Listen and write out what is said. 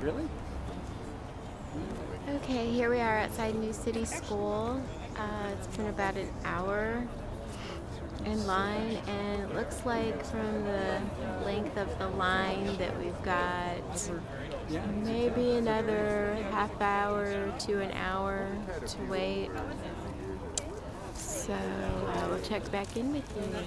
Really? Okay, here we are outside New City School. Uh, it's been about an hour in line, and it looks like from the length of the line that we've got maybe another half hour to an hour to wait. So uh, we'll check back in with you.